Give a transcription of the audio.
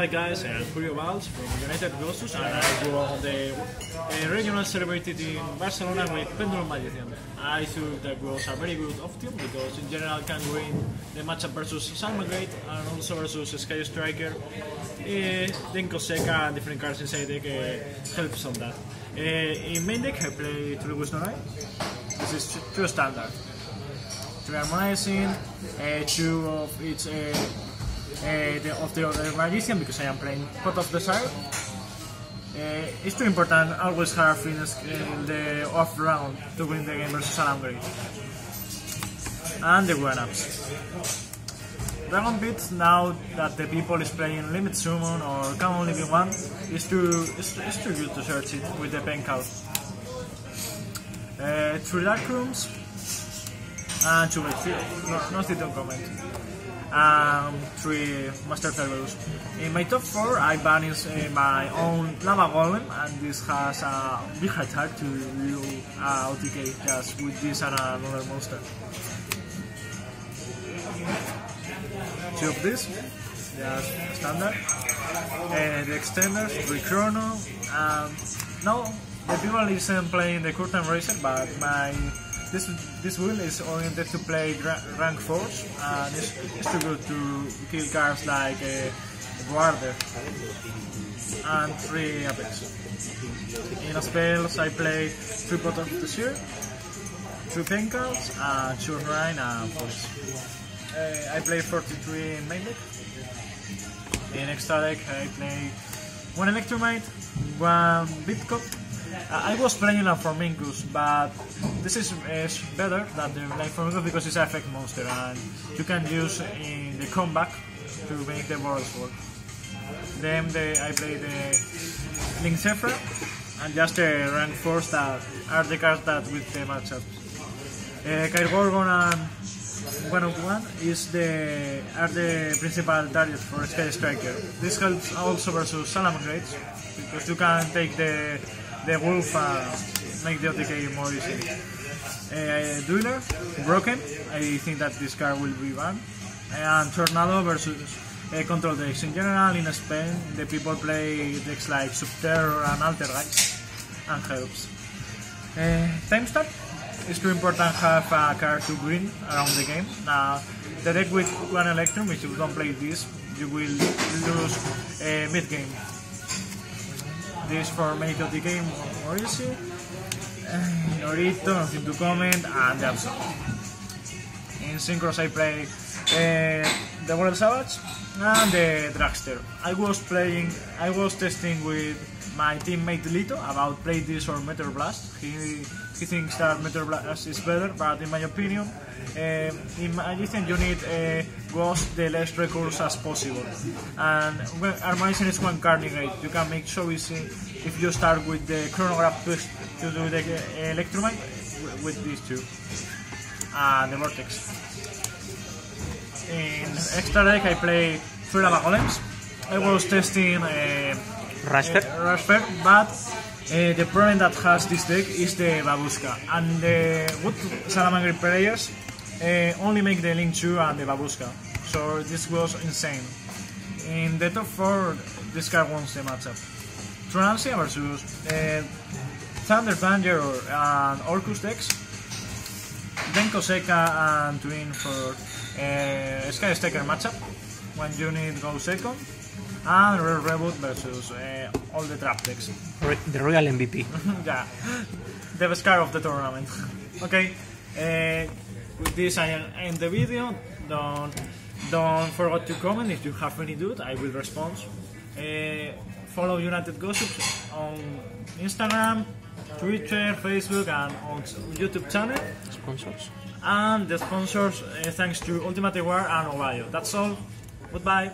Hi guys, I'm Julio Valls from United Gosus and I go on the uh, regional celebrated in Barcelona with Pendulum Magician. I think that was a very good option because in general can win the matchup versus Salamangreat and also versus Sky Striker. Uh, then Koseka and different cards inside deck uh, helps on that. Uh, in main deck I play Tulibus Nonai. This is true standard. Three harmonizing, uh, two of its uh, uh, the, of the other magician because I am playing Pot of Desire. Uh, it's too important always have finish in the off round to win the game versus Great. And the one ups. Dragon Pit, now that the people is playing Limit Summon or only be one, is too, it's, it's too good to search it with the pen card. Uh, three Dark Rooms, and two Wakefield, no, nothing to comment um, three Master Cerberus. In my top four, I banished uh, my own Lava Golem, and this has a big attack to do uh, OTK just with this and another monster. Two of this, just standard. Uh, the extenders, three Chrono. Um, no, the people isn't playing the Curtain Racer, but my this this wheel is oriented to play rank 4s and it's, it's too good to kill cards like uh, Guarder and 3 Apex. In a spells I play 3 Pot of the Seer, 2 Pencals, and 2 Rhine and Force. Uh, I play 43 in main deck. In extra deck I play 1 Electrumite, 1 Bitcop, I was playing a Forminkus, but this is, better than the Forminkus because it's an effect monster and you can use in the comeback to make the worlds work. Then the, I play the Link Zephyr and just the rank 4s that are the cards that with the matchups. Uh, Kair Gorgon and one of one is the are the principal targets for Sky Striker. This helps also versus Salamangreat because you can take the the wolf uh, make the OTK more easy. Uh, Dueler, broken. I think that this card will be banned. And Tornado versus uh, control decks. In general, in Spain, the people play decks like Subterror and Altergeist and helps. Uh, time start. It's too important to have a card to green around the game. Now, the deck with one Electrum, if you don't play this, you will lose uh, mid game this for the game more easy. Norito, nothing to comment, and that's all. In Synchros I play uh, the World Savage and the Dragster. I was playing, I was testing with my teammate Lito about play this or Meteor Blast. He, he thinks that Meteor Blast is better, but in my opinion, uh, in Magician you need uh, ghost the less recurse as possible. And when is one card negate, you can make easy if you start with the chronograph twist to do the Electrumite with these two. And the vortex. In extra deck I play three lava golems. I was testing uh, Rashford, uh, Rashford but uh, the problem that has this deck is the Babushka. And the good Salamangreat players uh, only make the Link 2 and the Babushka. So this was insane. In the top 4, this card wins the matchup. Transia versus uh, Thunder Dragon and Orcust decks. Then Koseka and Twin for uh, Sky Striker matchup when you goes second. And Red Reboot versus uh, all the trap decks. the Royal MVP. yeah, the best card of the tournament. okay, uh, with this I end the video. Don't don't forget to comment if you have any doubt. I will respond. Uh, follow United Gosus on Instagram, Twitter, Facebook, and on YouTube channel. Sponsors. And the sponsors, uh, thanks to Ultimate Guard and Owayo. That's all. Goodbye.